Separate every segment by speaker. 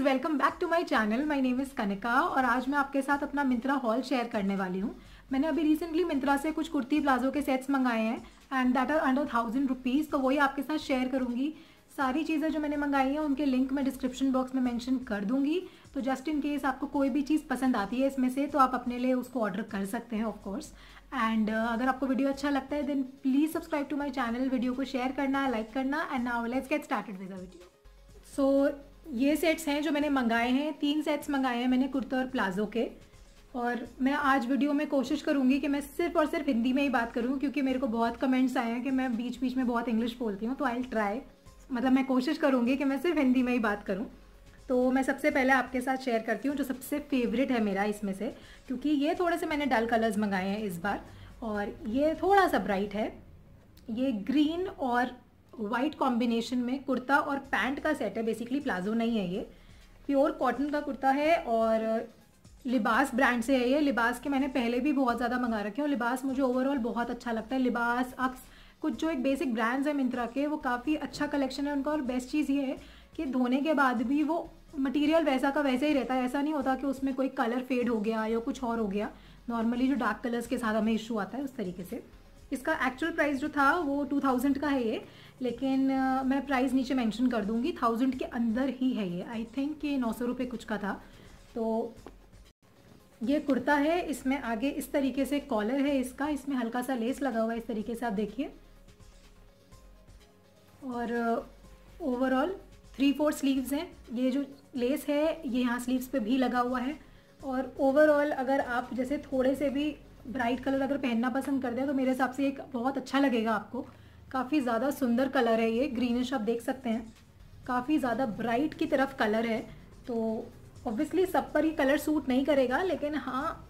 Speaker 1: Guys welcome back to my channel my name is Kanika और आज मैं आपके साथ अपना मिंत्रा हॉल शेयर करने वाली हूँ। मैंने अभी रिसेंटली मिंत्रा से कुछ कुर्ती प्लाजो के सेट्स मंगाए हैं and that are under thousand rupees तो वही आपके साथ शेयर करूँगी। सारी चीज़ें जो मैंने मंगाई हैं उनके लिंक मैं डिस्क्रिप्शन बॉक्स में मैंशन कर दूँगी। तो जस्ट इन केस आपको कोई भी चीज़ पसंद आती है इसमें से तो आप अपने लिए उसको ऑर्डर कर सकते हैं ऑफकोर्स एंड uh, अगर आपको वीडियो अच्छा लगता है then please subscribe to my channel video को शेयर करना लाइक करना and now let's get started with a video so ये सेट्स हैं जो मैंने मंगाए हैं, तीन सेट्स मंगाए हैं मैंने कुर्ते और प्लाजो के। और मैं आज वीडियो में कोशिश करूँगी कि मैं सिर्फ़ और सिर्फ़ हिंदी में ही बात करूँ, क्योंकि मेरे को बहुत कमेंट्स आए हैं कि मैं बीच बीच में बहुत इंग्लिश बोलती हूँ तो आई ट्राई मतलब मैं कोशिश करूँगी कि मैं सिर्फ़ हिंदी में ही बात करूँ। तो मैं सबसे पहले आपके साथ शेयर करती हूँ, जो सबसे फेवरेट है मेरा इसमें से, क्योंकि ये थोड़े से मैंने डल कलर्स मंगाए हैं इस बार, और ये थोड़ा सा ब्राइट है। ये ग्रीन और वाइट कॉम्बिनेशन में कुर्ता और पैंट का सेट है बेसिकली प्लाजो नहीं है ये। प्योर कॉटन का कुर्ता है और लिबास ब्रांड से है ये। लिबास के मैंने पहले भी बहुत ज़्यादा मंगा रखे हैं और लिबास मुझे ओवरऑल बहुत अच्छा लगता है। लिबास अक्स कुछ जो एक बेसिक ब्रांड्स हैं मिंत्रा के, वो काफ़ी अच्छा कलेक्शन है उनका और बेस्ट चीज़ ये है कि धोने के बाद भी वो मटेरियल वैसा का वैसा ही रहता है। ऐसा नहीं होता कि उसमें कोई कलर फेड हो गया या कुछ और हो गया। नॉर्मली जो डार्क कलर्स के साथ हमें इशू आता है उस तरीके से। इसका एक्चुअल प्राइस जो था वो टू थाउज़ेंड का है ये, लेकिन मैं प्राइस नीचे मेंशन कर दूँगी। थाउज़ेंड के अंदर ही है ये। आई थिंक ये नौ सौ रुपये कुछ का था। तो ये कुर्ता है, इसमें आगे इस तरीके से कॉलर है इसका। इसमें हल्का सा लेस लगा हुआ है, इस तरीके से आप देखिए। और ओवरऑल थ्री फोर स्लीव्स हैं। ये जो लेस है, ये यहाँ स्लीव्स पे भी लगा हुआ है। और ओवरऑल अगर आप जैसे थोड़े से भी ब्राइट कलर अगर पहनना पसंद करते हैं तो मेरे हिसाब से एक बहुत अच्छा लगेगा आपको। काफ़ी ज़्यादा सुंदर कलर है ये ग्रीनिश आप देख सकते हैं। काफ़ी ज़्यादा ब्राइट की तरफ़ कलर है तो ऑब्वियसली सब पर ये कलर सूट नहीं करेगा, लेकिन हाँ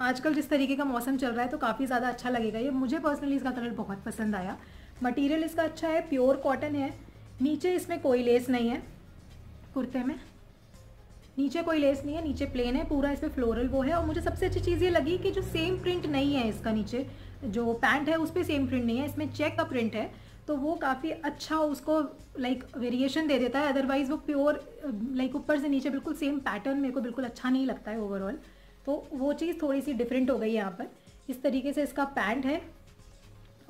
Speaker 1: आजकल जिस तरीके का मौसम चल रहा है तो काफ़ी ज़्यादा अच्छा लगेगा। ये मुझे पर्सनली इसका कलर बहुत पसंद आया। मटेरियल इसका अच्छा है प्योर कॉटन है। नीचे इसमें कोई लेस नहीं है, कुर्ते में। नीचे कोई लेस नहीं है, नीचे प्लेन है, पूरा इसमें फ्लोरल वो है और मुझे सबसे अच्छी चीज़ ये लगी कि जो सेम प्रिंट नहीं है इसका नीचे, जो पैंट है उस पर सेम प्रिंट नहीं है, इसमें चेक का प्रिंट है तो वो काफ़ी अच्छा उसको लाइक वेरिएशन दे देता है अदरवाइज़ वो प्योर लाइक ऊपर से नीचे बिल्कुल सेम पैटर्न मेरे को बिल्कुल अच्छा नहीं लगता है ओवरऑल तो वो चीज़ थोड़ी सी डिफरेंट हो गई यहाँ पर। इस तरीके से इसका पैंट है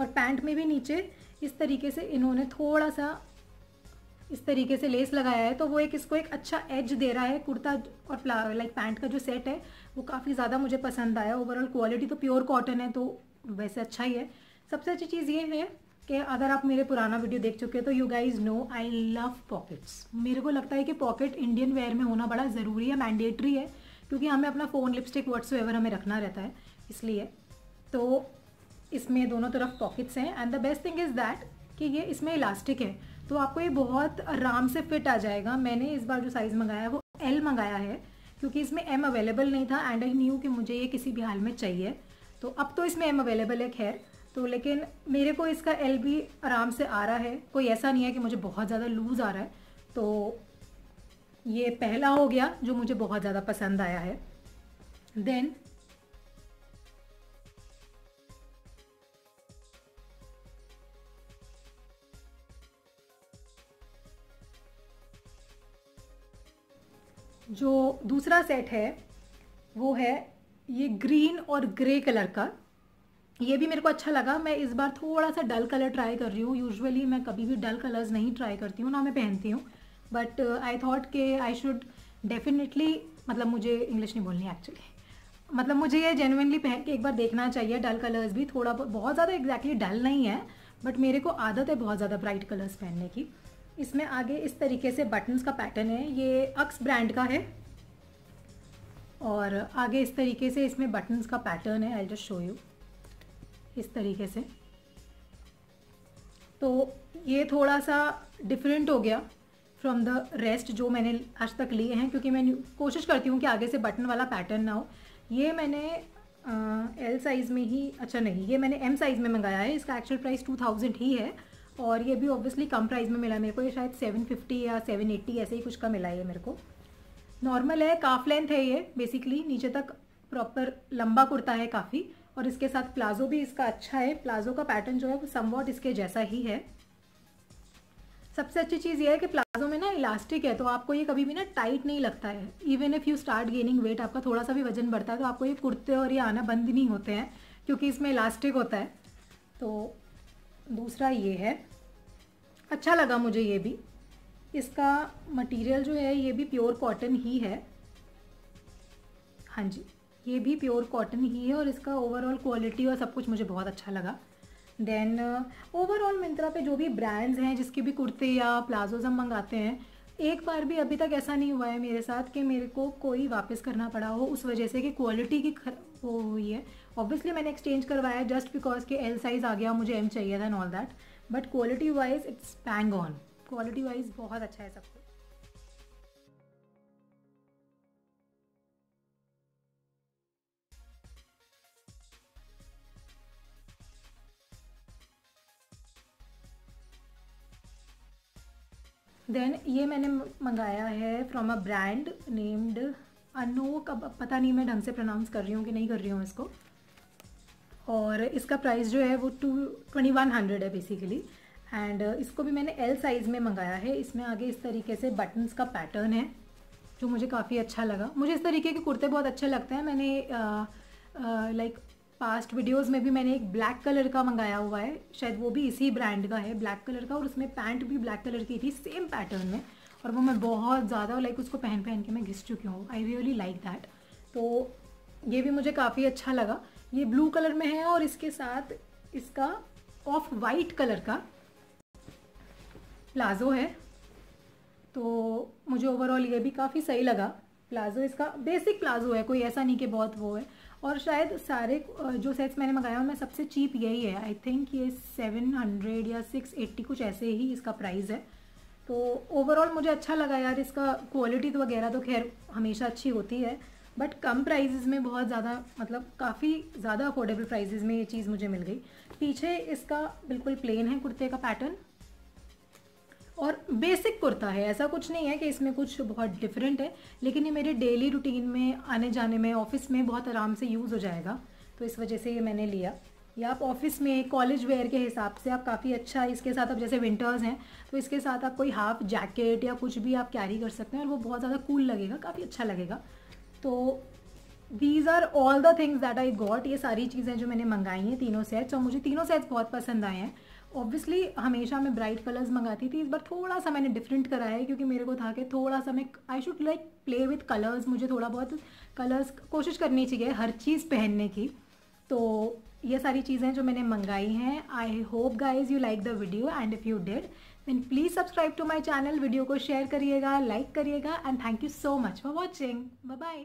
Speaker 1: और पैंट में भी नीचे इस तरीके से इन्होंने थोड़ा सा इस तरीके से लेस लगाया है तो वो एक इसको एक अच्छा एज दे रहा है कुर्ता और लाइक पैंट का जो सेट है, वो काफ़ी ज़्यादा मुझे पसंद आया। ओवरऑल क्वालिटी तो प्योर कॉटन है तो वैसे अच्छा ही है। सबसे अच्छी चीज़ ये है कि अगर आप मेरे पुराना वीडियो देख चुके हैं तो you guys know I love pockets मेरे को लगता है कि पॉकेट इंडियन वेयर में होना बड़ा ज़रूरी है मैंडेटरी है, क्योंकि हमें अपना फ़ोन लिपस्टिक एवर हमें रखना रहता है, इसलिए। तो इसमें दोनों तरफ़ पॉकेट्स हैं and the best thing is that कि ये इसमें इलास्टिक है। तो आपको ये बहुत आराम से फिट आ जाएगा। मैंने इस बार जो साइज़ मंगाया है, वो एल मंगाया है, क्योंकि इसमें एम अवेलेबल नहीं था एंड आई न्यू कि मुझे ये किसी भी हाल में चाहिए। तो अब तो इसमें एम अवेलेबल है, खैर। तो लेकिन मेरे को इसका एल भी आराम से आ रहा है। कोई ऐसा नहीं है कि मुझे बहुत ज़्यादा लूज़ आ रहा है। तो ये पहला हो गया, जो मुझे बहुत ज़्यादा पसंद आया है। देन जो दूसरा सेट है, वो है ये ग्रीन और ग्रे कलर का। ये भी मेरे को अच्छा लगा। मैं इस बार थोड़ा सा डल कलर ट्राई कर रही हूँ। यूजुअली मैं कभी भी डल कलर्स नहीं ट्राई करती हूँ, ना मैं पहनती हूँ। बट आई थॉट के आई शुड डेफिनेटली मतलब मुझे इंग्लिश नहीं बोलनी एक्चुअली मतलब मुझे ये जेनुइनली पहन के एक बार देखना चाहिए डल कलर्स भी। थोड़ा बहुत ज़्यादा एग्जैक्टली exactly डल नहीं है बट मेरे को आदत है बहुत ज़्यादा ब्राइट कलर्स पहनने की। इसमें आगे इस तरीके से बटन्स का पैटर्न है। ये अक्स ब्रांड का है। और आगे इस तरीके से इसमें बटन्स का पैटर्न है। आई जस्ट शो यू इस तरीके से। तो ये थोड़ा सा डिफरेंट हो गया फ्रॉम द रेस्ट जो मैंने आज तक लिए हैं, क्योंकि मैं कोशिश करती हूँ कि आगे से बटन वाला पैटर्न ना हो। ये मैंने एल साइज़ में ही अच्छा नहीं, ये मैंने एम साइज़ में मंगाया है। इसका एक्चुअल प्राइस टू थाउज़ेंड ही है। और ये भी ऑब्वियसली कम प्राइस में मिला मेरे को, ये शायद सेवन फिफ्टी या सेवन एट्टी ऐसे ही कुछ का मिला है मेरे को। नॉर्मल है काफ लेंथ है ये बेसिकली नीचे तक प्रॉपर लंबा कुर्ता है काफ़ी, और इसके साथ प्लाजो भी इसका अच्छा है। प्लाजो का पैटर्न जो है वो समवॉट इसके जैसा ही है। सबसे अच्छी चीज़ ये है कि प्लाजो में ना इलास्टिक है तो आपको ये कभी भी ना टाइट नहीं लगता है। Even if you start gaining weight आपका थोड़ा सा भी वज़न बढ़ता है तो आपको ये कुर्ते और ये आना बंद नहीं होते हैं, क्योंकि इसमें इलास्टिक होता है। तो दूसरा ये है। अच्छा लगा मुझे ये भी। इसका मटेरियल जो है, ये भी प्योर कॉटन ही है। हाँ जी, ये भी प्योर कॉटन ही है और इसका ओवरऑल क्वालिटी और सब कुछ मुझे बहुत अच्छा लगा। देन ओवरऑल मिंत्रा पे जो भी ब्रांड्स हैं, जिसके भी कुर्ते या प्लाजोज हम मंगाते हैं, एक बार भी अभी तक ऐसा नहीं हुआ है मेरे साथ कि मेरे को कोई वापस करना पड़ा हो उस वजह से कि क्वालिटी की वो हुई है। ऑब्वियसली मैंने एक्सचेंज करवाया जस्ट बिकॉज़ के एल साइज़ आ गया मुझे एम चाहिए था and all that but quality wise it's bang on quality wise बहुत अच्छा है सब कुछ। देन ये मैंने मंगाया है from a brand named Anouk अब पता नहीं मैं ढंग से प्रोनाउंस कर रही हूँ कि नहीं कर रही हूँ इसको। और इसका प्राइस जो है वो टू ट्वेंटी वन हंड्रेड है बेसिकली एंड इसको भी मैंने एल साइज़ में मंगाया है। इसमें आगे इस तरीके से बटन्स का पैटर्न है, जो मुझे काफ़ी अच्छा लगा। मुझे इस तरीके के कुर्ते बहुत अच्छे लगते हैं। मैंने लाइक पास्ट वीडियोस में भी मैंने एक ब्लैक कलर का मंगाया हुआ है। शायद वो भी इसी ब्रांड का है ब्लैक कलर का। और उसमें पैंट भी ब्लैक कलर की थी सेम पैटर्न में। और वो मैं बहुत ज़्यादा लाइक उसको पहन पहन के मैं घिस चुकी हूँ। आई रियली लाइक दैट तो ये भी मुझे काफ़ी अच्छा लगा। ये ब्लू कलर में है और इसके साथ इसका ऑफ़ वाइट कलर का प्लाज़ो है। तो मुझे ओवरऑल ये भी काफ़ी सही लगा। प्लाज़ो इसका बेसिक प्लाज़ो है, कोई ऐसा नहीं कि बहुत वो है। और शायद सारे जो सेट्स मैंने मंगाया उनमें सबसे चीप यही है। आई थिंक ये सेवन हंड्रेड या सिक्स एट्टी कुछ ऐसे ही इसका प्राइस है। तो ओवरऑल मुझे अच्छा लगा यार, इसका क्वालिटी तो वगैरह तो खैर हमेशा अच्छी होती है बट कम प्राइजेज़ में बहुत ज़्यादा मतलब काफ़ी ज़्यादा अफोर्डेबल प्राइजेज़ में ये चीज़ मुझे मिल गई। पीछे इसका बिल्कुल प्लेन है कुर्ते का पैटर्न और बेसिक कुर्ता है, ऐसा कुछ नहीं है कि इसमें कुछ बहुत डिफरेंट है, लेकिन ये मेरे डेली रूटीन में, आने जाने में ऑफ़िस में बहुत आराम से यूज़ हो जाएगा तो इस वजह से ये मैंने लिया। या आप ऑफ़िस में कॉलेज वेयर के हिसाब से आप काफ़ी अच्छा इसके साथ आप जैसे विंटर्स हैं तो इसके साथ आप कोई हाफ़ जैकेट या कुछ भी आप कैरी कर सकते हैं और वो बहुत ज़्यादा कूल लगेगा, काफ़ी अच्छा लगेगा। तो these are all the things that I got ये सारी चीज़ें जो मैंने मंगाई हैं तीनों सेट्स और मुझे तीनों सेट्स बहुत पसंद आए हैं। ऑब्वियसली हमेशा मैं ब्राइट कलर्स मंगाती थी, इस बार थोड़ा सा मैंने डिफरेंट करा है, क्योंकि मेरे को था कि थोड़ा सा मैं I should like play with colours मुझे थोड़ा बहुत कलर्स कोशिश करनी चाहिए हर चीज़ पहनने की। तो ये सारी चीज़ें जो मैंने मंगाई हैं I hope guys you like the video and if you did then please subscribe to my channel video को शेयर करिएगा लाइक करिएगा and thank you so much for watching bye